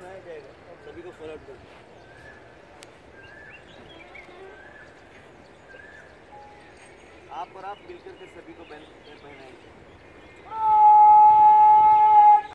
जाएगा सभी को फॉलोअप कर आप और आप मिलकर के सभी को पहनाएँगे।